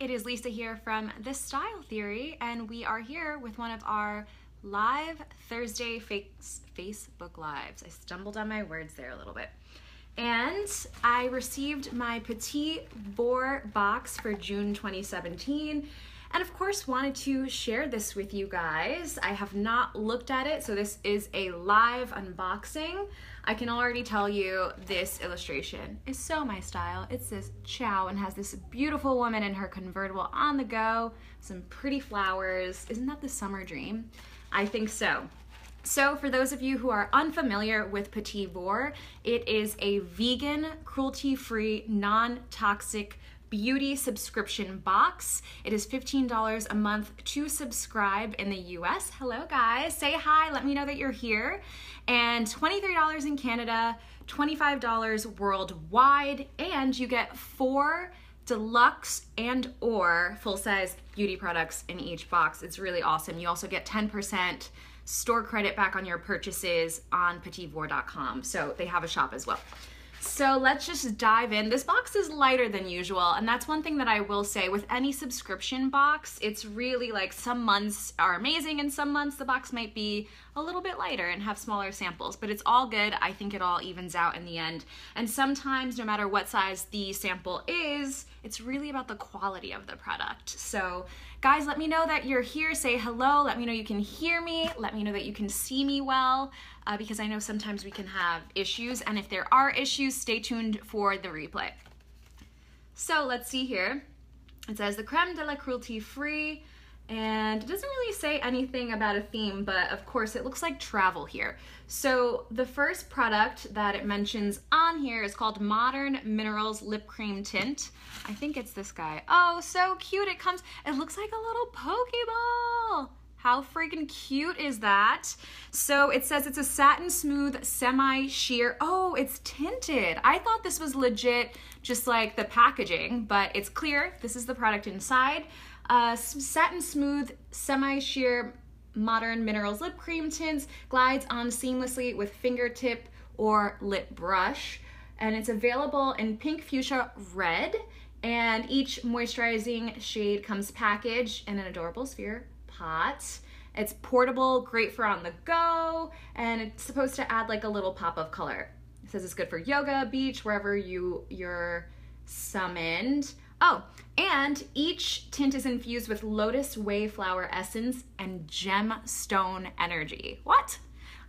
it is Lisa here from The Style Theory, and we are here with one of our live Thursday face Facebook Lives. I stumbled on my words there a little bit. And I received my Petit Vour box for June 2017 and of course wanted to share this with you guys. I have not looked at it, so this is a live unboxing. I can already tell you this illustration is so my style. It says chow and has this beautiful woman in her convertible on the go, some pretty flowers. Isn't that the summer dream? I think so. So for those of you who are unfamiliar with Petit Vour, it is a vegan, cruelty-free, non-toxic beauty subscription box. It is $15 a month to subscribe in the US. Hello guys, say hi, let me know that you're here. And $23 in Canada, $25 worldwide, and you get four deluxe and or full-size beauty products in each box. It's really awesome. You also get 10% store credit back on your purchases on petitvour.com. So they have a shop as well. So let's just dive in. This box is lighter than usual, and that's one thing that I will say with any subscription box, it's really like some months are amazing and some months the box might be a little bit lighter and have smaller samples, but it's all good. I think it all evens out in the end. And sometimes no matter what size the sample is, it's really about the quality of the product. So guys, let me know that you're here. Say hello. Let me know you can hear me. Let me know that you can see me well uh, because I know sometimes we can have issues. And if there are issues, stay tuned for the replay. So let's see here. It says the creme de la cruelty free and it doesn't really say anything about a theme, but of course it looks like travel here. So the first product that it mentions on here is called Modern Minerals Lip Cream Tint. I think it's this guy. Oh, so cute. It comes, it looks like a little Pokeball. How freaking cute is that? So it says it's a satin smooth semi-sheer. Oh, it's tinted. I thought this was legit just like the packaging, but it's clear. This is the product inside. Uh, satin smooth semi-sheer modern minerals lip cream tints glides on seamlessly with fingertip or lip brush. And it's available in pink fuchsia red and each moisturizing shade comes packaged in an adorable sphere pot. It's portable great for on the go and it's supposed to add like a little pop of color. It says it's good for yoga beach wherever you you're summoned Oh, and each tint is infused with lotus wayflower essence and gemstone energy. What?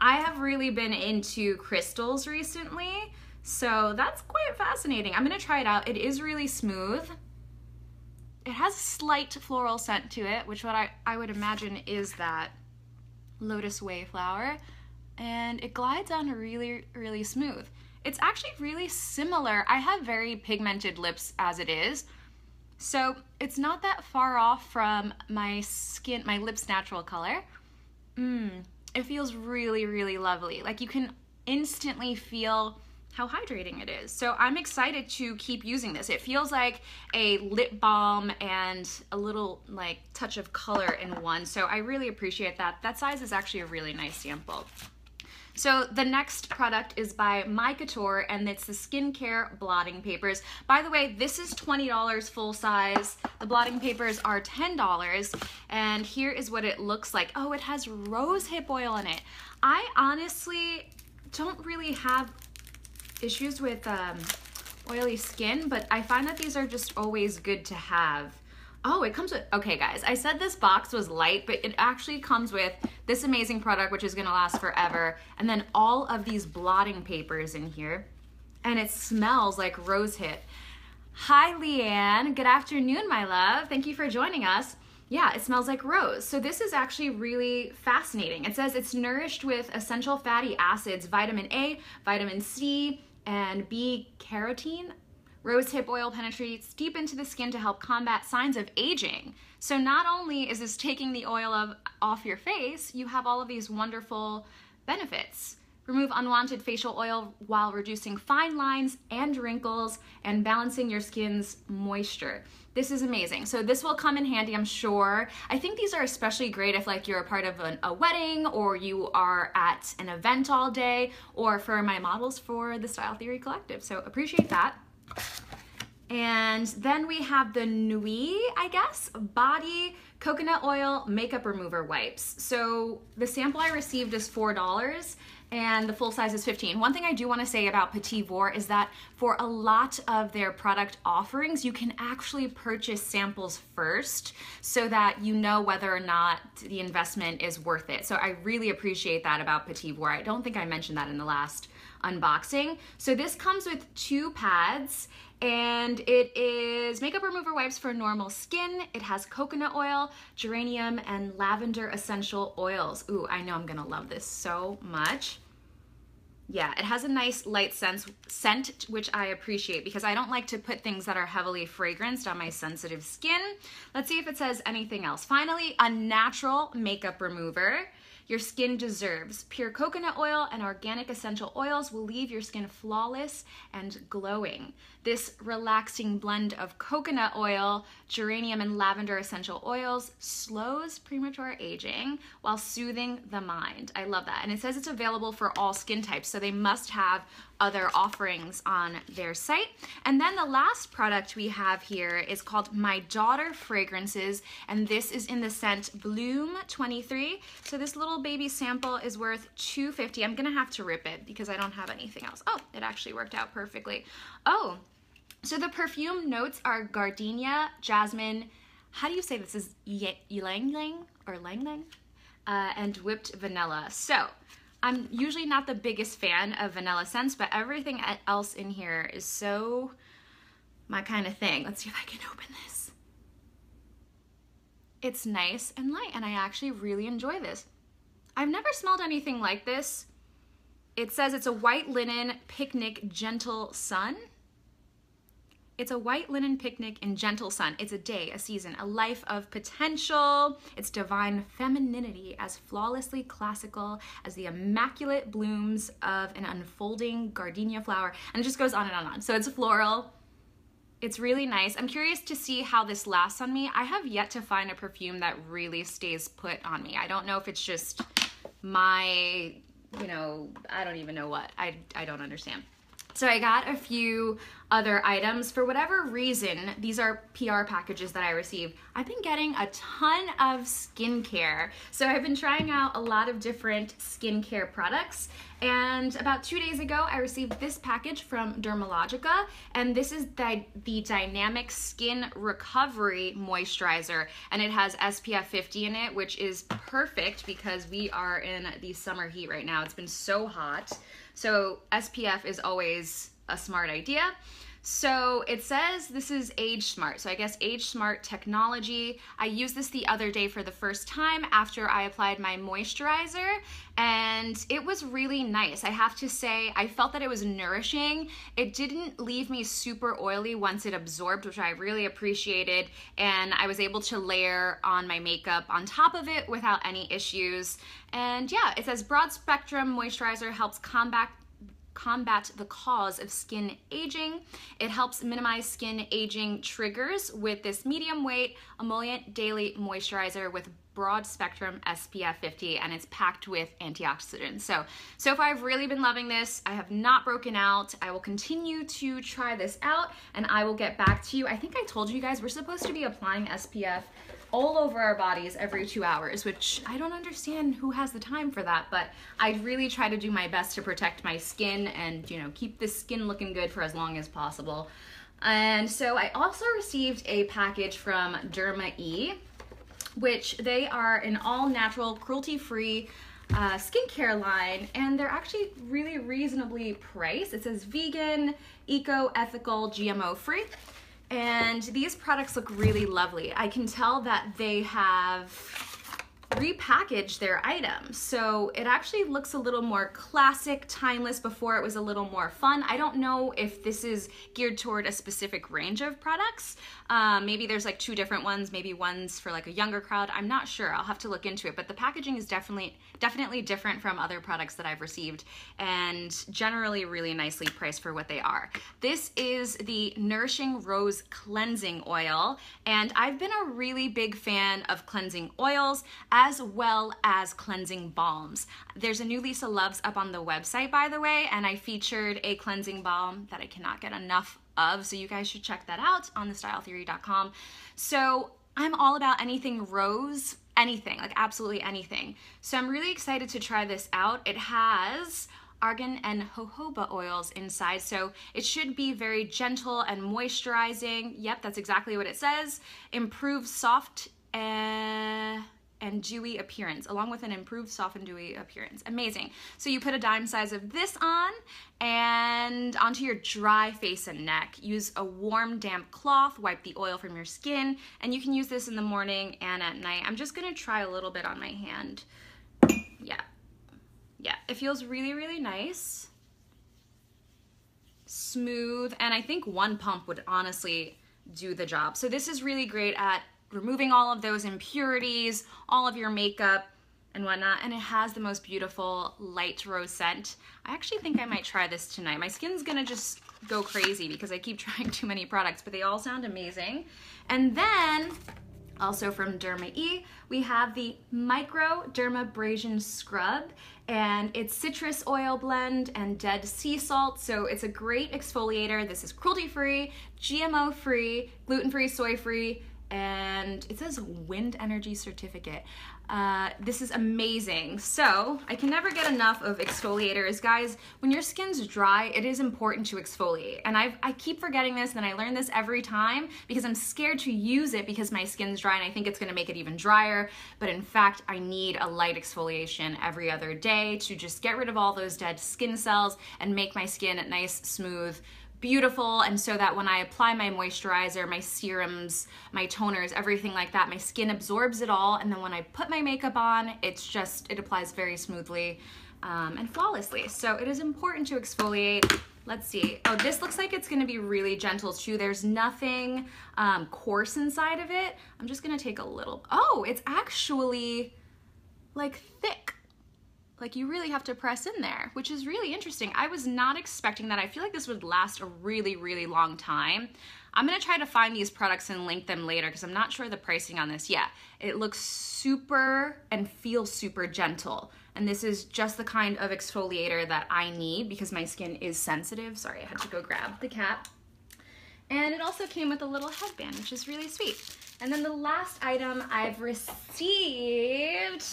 I have really been into crystals recently, so that's quite fascinating. I'm gonna try it out. It is really smooth. It has a slight floral scent to it, which what I, I would imagine is that lotus wayflower, and it glides on really, really smooth. It's actually really similar. I have very pigmented lips as it is, so it's not that far off from my skin, my lips natural color. Mmm, it feels really, really lovely. Like you can instantly feel how hydrating it is. So I'm excited to keep using this. It feels like a lip balm and a little like touch of color in one. So I really appreciate that. That size is actually a really nice sample. So the next product is by Mai Couture and it's the skincare blotting papers. By the way, this is $20 full size. The blotting papers are $10 and here is what it looks like. Oh, it has rose hip oil in it. I honestly don't really have issues with um, oily skin, but I find that these are just always good to have. Oh, it comes with, okay guys, I said this box was light, but it actually comes with this amazing product, which is gonna last forever, and then all of these blotting papers in here, and it smells like rose hip. Hi, Leanne. Good afternoon, my love. Thank you for joining us. Yeah, it smells like rose. So this is actually really fascinating. It says it's nourished with essential fatty acids, vitamin A, vitamin C, and B carotene. Rosehip oil penetrates deep into the skin to help combat signs of aging. So not only is this taking the oil of, off your face, you have all of these wonderful benefits. Remove unwanted facial oil while reducing fine lines and wrinkles and balancing your skin's moisture. This is amazing. So this will come in handy, I'm sure. I think these are especially great if like you're a part of an, a wedding or you are at an event all day or for my models for the Style Theory Collective. So appreciate that. And then we have the Nui, I guess, body coconut oil makeup remover wipes. So the sample I received is $4 and the full size is 15. One thing I do want to say about Petit Vour is that for a lot of their product offerings, you can actually purchase samples first so that you know whether or not the investment is worth it. So I really appreciate that about Petit Vour. I don't think I mentioned that in the last unboxing. So this comes with two pads and it is makeup remover wipes for normal skin. It has coconut oil, geranium, and lavender essential oils. Ooh, I know I'm gonna love this so much. Yeah, it has a nice light sense, scent, which I appreciate because I don't like to put things that are heavily fragranced on my sensitive skin. Let's see if it says anything else. Finally, a natural makeup remover your skin deserves. Pure coconut oil and organic essential oils will leave your skin flawless and glowing. This relaxing blend of coconut oil, geranium, and lavender essential oils slows premature aging while soothing the mind. I love that. And it says it's available for all skin types, so they must have other offerings on their site. And then the last product we have here is called My Daughter Fragrances, and this is in the scent Bloom 23. So this little baby sample is worth 250. I'm gonna have to rip it because I don't have anything else. Oh, it actually worked out perfectly. Oh, so the perfume notes are gardenia, jasmine, how do you say this? Is ylang ylang or lang lang? Uh, and whipped vanilla. So I'm usually not the biggest fan of vanilla scents, but everything else in here is so my kind of thing. Let's see if I can open this. It's nice and light, and I actually really enjoy this. I've never smelled anything like this. It says it's a white linen picnic gentle sun. It's a white linen picnic in gentle sun. It's a day, a season, a life of potential. It's divine femininity as flawlessly classical as the immaculate blooms of an unfolding gardenia flower. And it just goes on and on and on. So it's floral. It's really nice. I'm curious to see how this lasts on me. I have yet to find a perfume that really stays put on me. I don't know if it's just my, you know, I don't even know what. I, I don't understand. So I got a few other items. For whatever reason, these are PR packages that I received. I've been getting a ton of skincare. So I've been trying out a lot of different skincare products. And about two days ago, I received this package from Dermalogica. And this is the, the Dynamic Skin Recovery Moisturizer. And it has SPF 50 in it, which is perfect because we are in the summer heat right now. It's been so hot. So SPF is always a smart idea. So it says this is Age Smart. So I guess Age Smart technology. I used this the other day for the first time after I applied my moisturizer and it was really nice. I have to say, I felt that it was nourishing. It didn't leave me super oily once it absorbed, which I really appreciated. And I was able to layer on my makeup on top of it without any issues. And yeah, it says broad spectrum moisturizer helps combat combat the cause of skin aging. It helps minimize skin aging triggers with this medium weight emollient daily moisturizer with broad spectrum SPF 50 and it's packed with antioxidants. So, so far I've really been loving this. I have not broken out. I will continue to try this out and I will get back to you. I think I told you guys we're supposed to be applying SPF all over our bodies every two hours, which I don't understand who has the time for that, but I really try to do my best to protect my skin and, you know, keep the skin looking good for as long as possible. And so I also received a package from Derma E, which they are an all natural, cruelty free uh, skincare line, and they're actually really reasonably priced. It says vegan, eco, ethical, GMO free. And these products look really lovely. I can tell that they have repackaged their items. So it actually looks a little more classic, timeless. Before it was a little more fun. I don't know if this is geared toward a specific range of products. Um, maybe there's like two different ones, maybe one's for like a younger crowd. I'm not sure. I'll have to look into it. But the packaging is definitely definitely different from other products that I've received and generally really nicely priced for what they are. This is the Nourishing Rose Cleansing Oil and I've been a really big fan of cleansing oils as well as cleansing balms. There's a new Lisa Loves up on the website by the way and I featured a cleansing balm that I cannot get enough of. So you guys should check that out on thestyletheory.com. So I'm all about anything rose, anything, like absolutely anything. So I'm really excited to try this out. It has argan and jojoba oils inside, so it should be very gentle and moisturizing. Yep, that's exactly what it says. Improve soft uh, and dewy appearance, along with an improved soft and dewy appearance. Amazing. So you put a dime size of this on and onto your dry face and neck. Use a warm, damp cloth, wipe the oil from your skin, and you can use this in the morning and at night. I'm just gonna try a little bit on my hand. Yeah, yeah, it feels really, really nice. Smooth, and I think one pump would honestly do the job. So this is really great at removing all of those impurities, all of your makeup and whatnot. And it has the most beautiful light rose scent. I actually think I might try this tonight. My skin's gonna just go crazy because I keep trying too many products, but they all sound amazing. And then also from Derma E, we have the Micro Dermabrasion Scrub, and it's citrus oil blend and dead sea salt, so it's a great exfoliator. This is cruelty-free, GMO-free, gluten-free, soy-free, and it says wind energy certificate. Uh, this is amazing. So I can never get enough of exfoliators. Guys, when your skin's dry, it is important to exfoliate. And I've, I keep forgetting this and I learn this every time because I'm scared to use it because my skin's dry and I think it's gonna make it even drier. But in fact, I need a light exfoliation every other day to just get rid of all those dead skin cells and make my skin nice, smooth, beautiful and so that when I apply my moisturizer, my serums, my toners, everything like that, my skin absorbs it all and then when I put my makeup on, it's just, it applies very smoothly um, and flawlessly. So it is important to exfoliate. Let's see. Oh, this looks like it's gonna be really gentle too. There's nothing um, coarse inside of it. I'm just gonna take a little, oh, it's actually like thick like you really have to press in there, which is really interesting. I was not expecting that. I feel like this would last a really, really long time. I'm gonna try to find these products and link them later because I'm not sure the pricing on this. yet. it looks super and feels super gentle. And this is just the kind of exfoliator that I need because my skin is sensitive. Sorry, I had to go grab the cap. And it also came with a little headband, which is really sweet. And then the last item I've received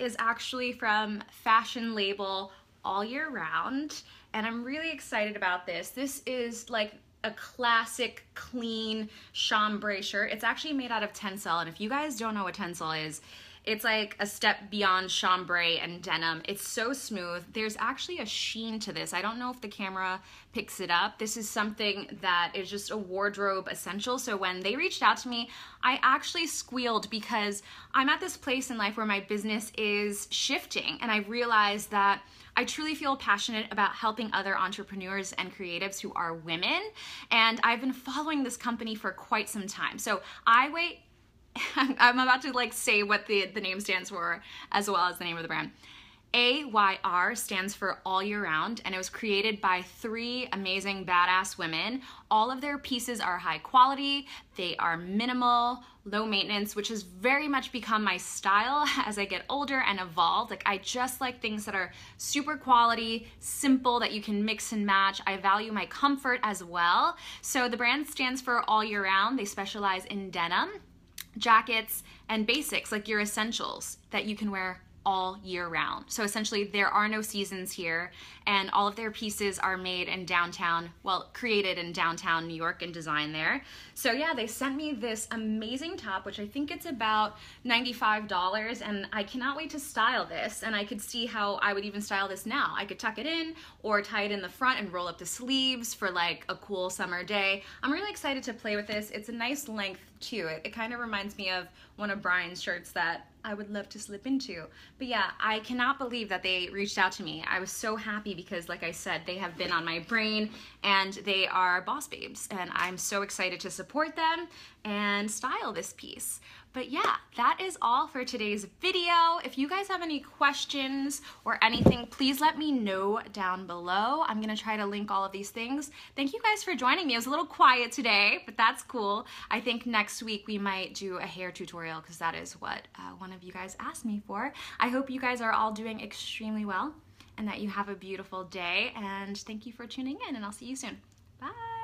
is actually from Fashion Label All Year Round, and I'm really excited about this. This is like a classic clean chambray shirt. It's actually made out of tencel, and if you guys don't know what tencel is, it's like a step beyond chambray and denim. It's so smooth. There's actually a sheen to this. I don't know if the camera picks it up. This is something that is just a wardrobe essential. So when they reached out to me, I actually squealed because I'm at this place in life where my business is shifting and I realized that I truly feel passionate about helping other entrepreneurs and creatives who are women. And I've been following this company for quite some time. So I wait I'm about to like say what the, the name stands for as well as the name of the brand. AYR stands for all year round and it was created by three amazing badass women. All of their pieces are high quality, they are minimal, low maintenance, which has very much become my style as I get older and evolved. Like I just like things that are super quality, simple that you can mix and match. I value my comfort as well. So the brand stands for all year round. They specialize in denim jackets, and basics like your essentials that you can wear all year round. So essentially, there are no seasons here, and all of their pieces are made in downtown, well, created in downtown New York and designed there. So yeah, they sent me this amazing top, which I think it's about $95, and I cannot wait to style this, and I could see how I would even style this now. I could tuck it in or tie it in the front and roll up the sleeves for like a cool summer day. I'm really excited to play with this. It's a nice length too. It, it kind of reminds me of one of Brian's shirts that I would love to slip into. But yeah, I cannot believe that they reached out to me. I was so happy because like I said, they have been on my brain and they are boss babes and I'm so excited to support them and style this piece. But yeah, that is all for today's video. If you guys have any questions or anything, please let me know down below. I'm gonna try to link all of these things. Thank you guys for joining me. It was a little quiet today, but that's cool. I think next week we might do a hair tutorial because that is what uh, one of you guys asked me for. I hope you guys are all doing extremely well and that you have a beautiful day. And thank you for tuning in and I'll see you soon. Bye.